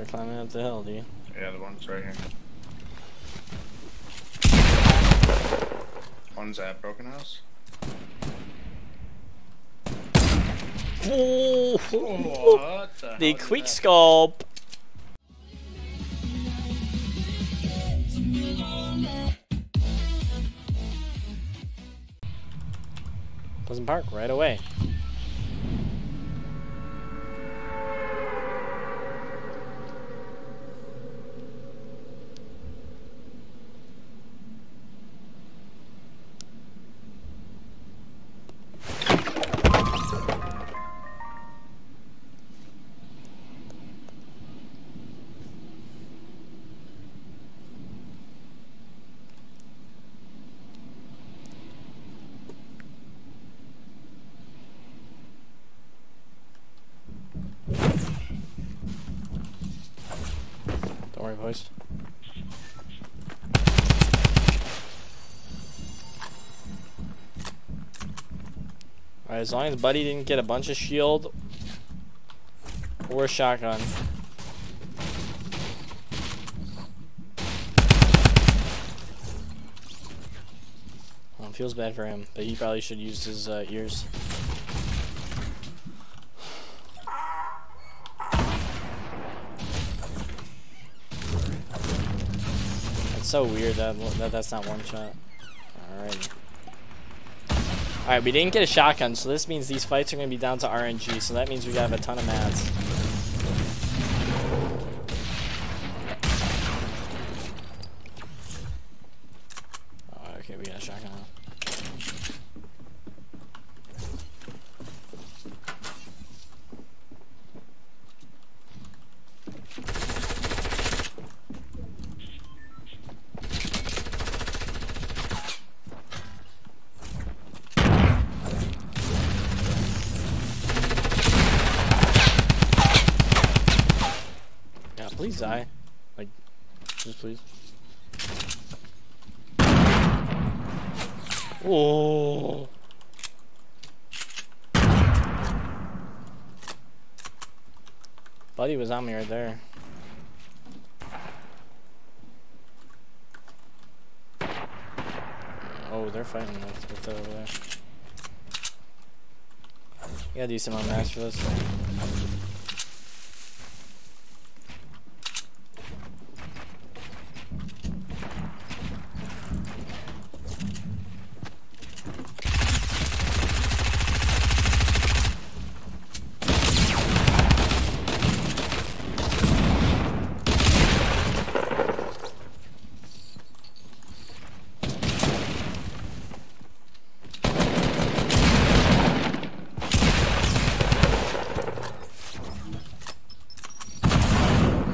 They're climbing up the hill, dude. Yeah, the one's right here. One's at Broken House. Ooh, What the, the hell quick that- scope. Pleasant Park, right away. Don't worry, boys. Alright, as long as Buddy didn't get a bunch of shield or a shotgun. Feels bad for him, but he probably should use his uh, ears. So weird that, that that's not one shot. Alright. Alright, we didn't get a shotgun, so this means these fights are going to be down to RNG, so that means we have a ton of mats. Oh, okay, we got a shotgun now. Die. Like, just please. Oh. Buddy was on me right there. Oh, they're fighting with, with that over there. You gotta do some on max for this.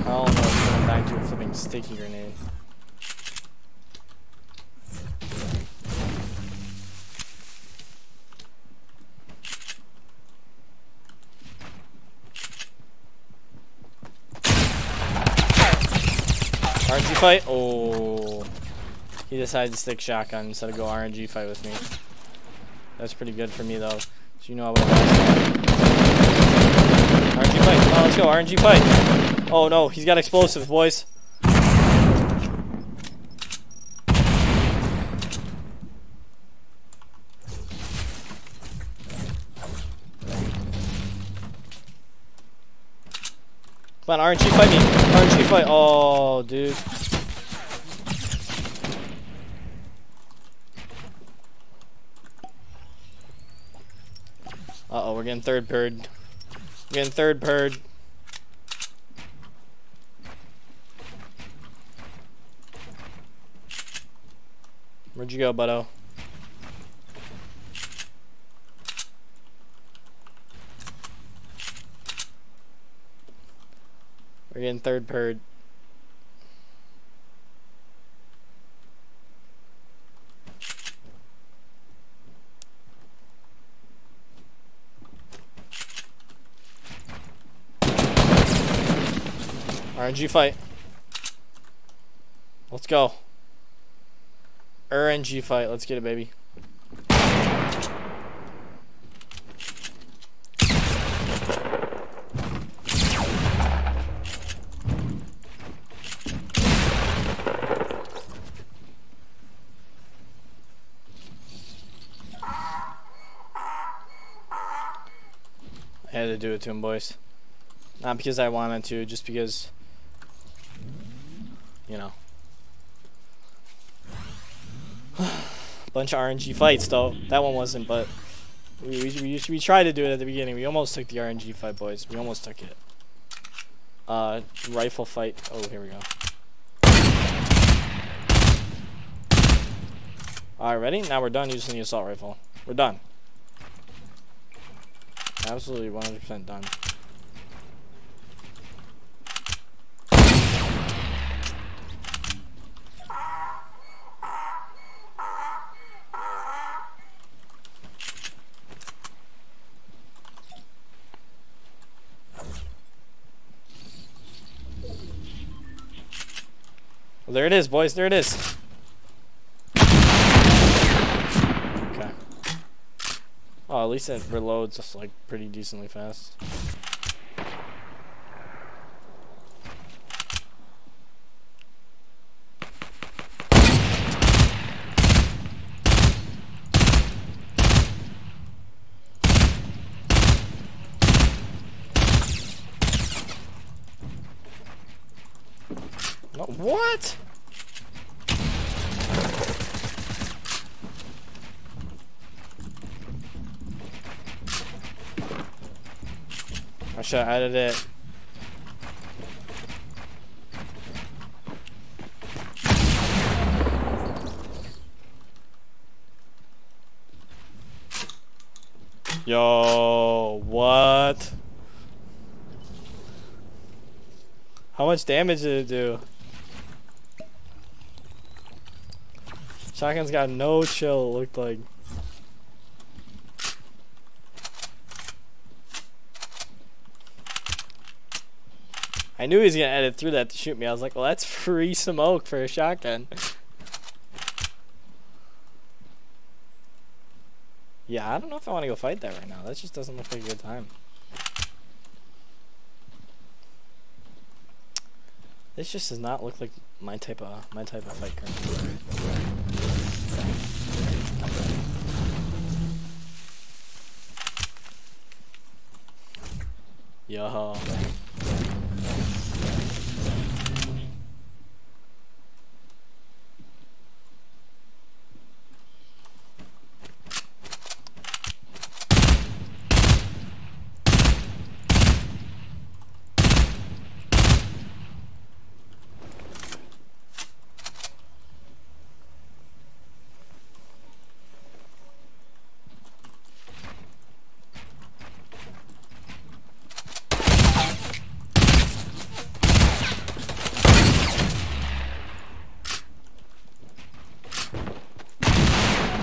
Hell no, it's going back to a flipping sticky grenade. RNG fight? Oh. He decided to stick shotgun instead of go RNG fight with me. That's pretty good for me though. So you know what RNG fight. Oh, let's go. RNG fight. Oh no, he's got explosives, boys. Come on, RNG fight me. RNG fight. Oh, dude. Uh oh, we're getting third bird. We're getting third bird. Where'd you go, Butto? We're getting third bird. RNG fight. Let's go. RNG fight. Let's get it, baby. To do it to him, boys. Not because I wanted to, just because, you know. Bunch of RNG fights, though. That one wasn't, but we, we, we, tried to do it at the beginning. We almost took the RNG fight, boys. We almost took it. Uh, rifle fight. Oh, here we go. Alright, ready? Now we're done using the assault rifle. We're done. Absolutely 100% done. There it is, boys. There it is. Okay. Oh, at least it reloads like pretty decently fast. What? Should have added it. Yo, what? How much damage did it do? Shotgun's got no chill, it looked like. I knew he was gonna edit through that to shoot me. I was like, well, that's free smoke for a shotgun. yeah, I don't know if I want to go fight that right now. That just doesn't look like a good time. This just does not look like my type of my type of fight currently. Yo.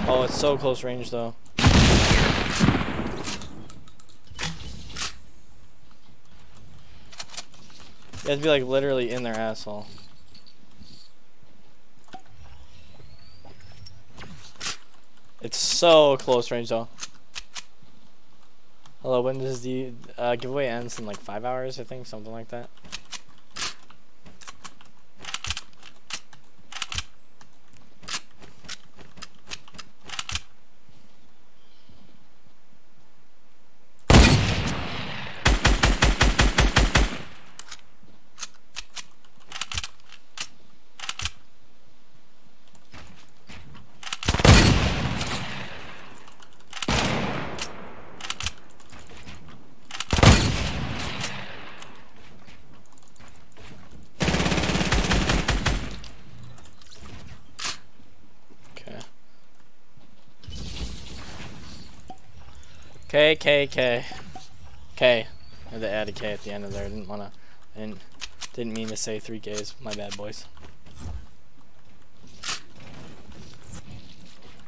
Oh, it's so close range though. You have to be like literally in their asshole. It's so close range though. Hello, when does the uh, giveaway ends in like five hours? I think something like that. Okay. K K K K. I had to add a K at the end of there. I didn't wanna and didn't mean to say three Ks. My bad, boys.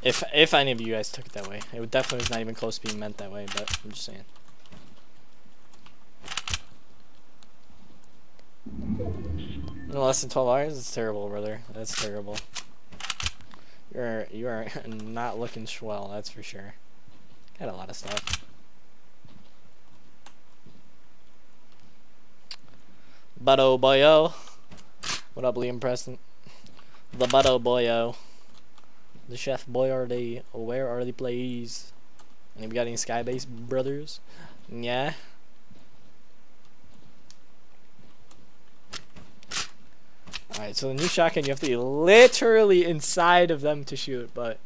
If if any of you guys took it that way, it definitely was not even close to being meant that way. But I'm just saying. In less than 12 hours, it's terrible, brother. That's terrible. You're you are not looking swell, that's for sure. Got a lot of stuff. Butto boyo. What up, Liam Preston? The butto boyo. The Chef Boyardee? Where are the plays? Any we got any Skybase brothers? Yeah. Alright, so the new shotgun, you have to be literally inside of them to shoot, but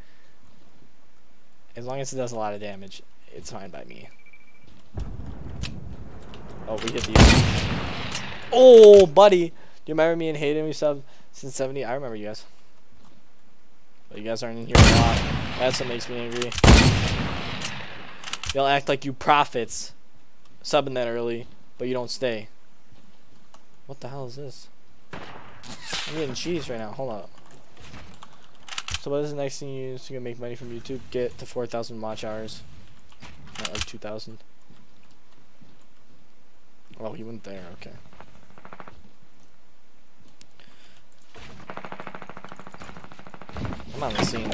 as long as it does a lot of damage, it's fine by me. Oh, we hit the. Oh, buddy! Do you remember me and Hayden? We subbed since 70. I remember you guys. But you guys aren't in here a lot. That's what makes me angry. You'll act like you prophets subbing that early, but you don't stay. What the hell is this? I'm getting cheese right now. Hold up. So what is the next thing you use to make money from YouTube? Get to 4,000 watch hours. Not like 2,000. Oh, he went there. Okay. I'm on the scene.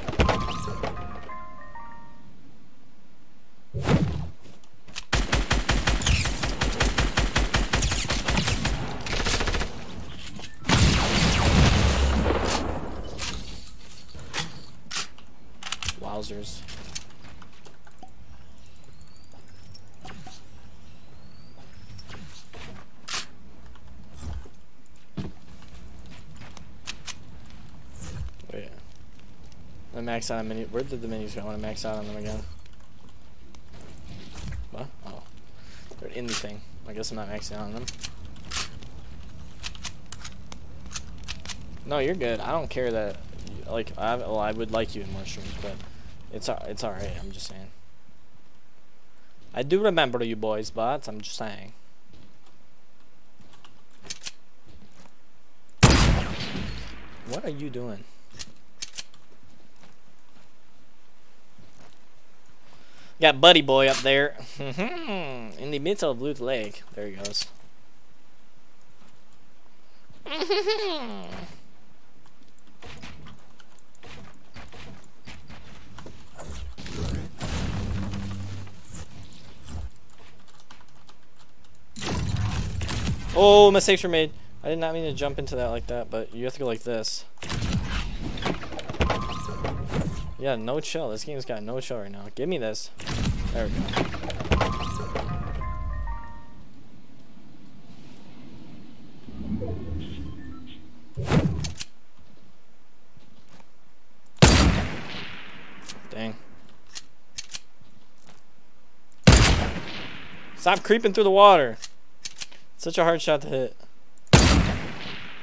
Wait. Oh, I max out on mini. Where did the minis go? I want to max out on them again. What? Oh. They're in the thing. I guess I'm not maxing out on them. No, you're good. I don't care that. Like, I well, I would like you in mushrooms, but it's it's all right. I'm just saying. I do remember you boys, but I'm just saying. What are you doing? Got Buddy Boy up there. Mm-hmm. In the middle of Loot Lake. There he goes. Mm-hmm. Oh, mistakes were made. I did not mean to jump into that like that, but you have to go like this. Yeah, no chill. This game's got no chill right now. Give me this. There we go. Dang. Stop creeping through the water. Such a hard shot to hit.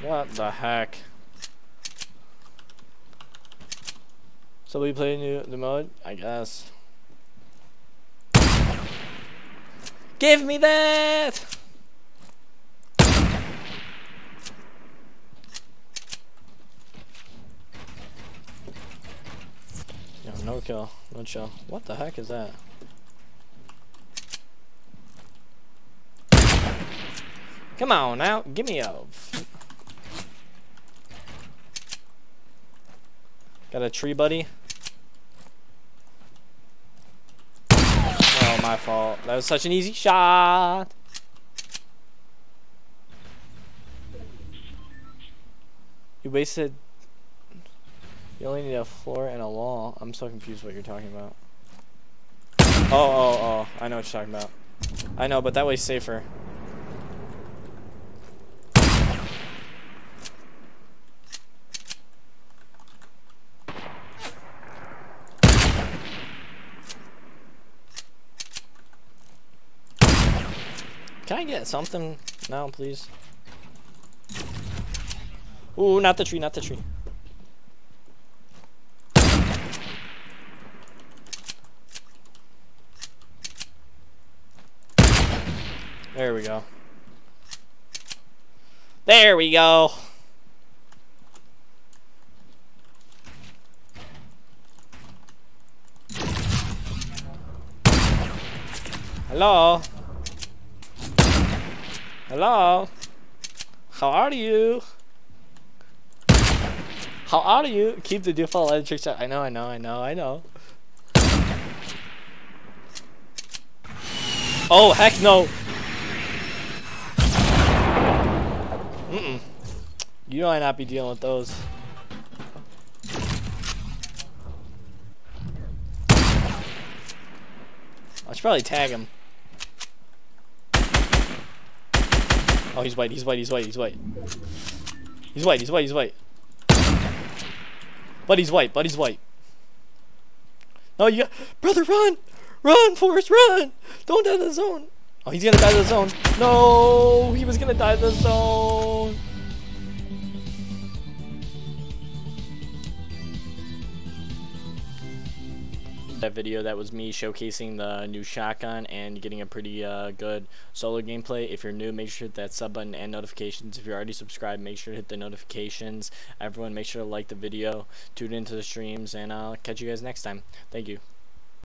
What the heck? So we play new the mode? I guess. Give me that! Yo, no kill, no chill. What the heck is that? Come on now, give me a. Got a tree buddy. Oh, my fault. That was such an easy shot. You wasted. You only need a floor and a wall. I'm so confused what you're talking about. Oh, oh, oh. I know what you're talking about. I know, but that way's safer. Get something now, please? Ooh, not the tree, not the tree. There we go. There we go. Hello? Hello? How are you? How are you? Keep the default electric shot. I know, I know, I know, I know. Oh, heck no! Mm-mm. You might not be dealing with those. I should probably tag him. Oh, he's white, he's white, he's white, he's white. He's white, he's white, he's white. Buddy's white, buddy's white. No, you got, brother, run! Run, Forrest, run! Don't die to the zone. Oh, he's gonna die to the zone. No, he was gonna die to the zone. That video that was me showcasing the new shotgun and getting a pretty uh, good solo gameplay. If you're new, make sure to hit that sub button and notifications. If you're already subscribed, make sure to hit the notifications. Everyone, make sure to like the video, tune into the streams, and I'll catch you guys next time. Thank you.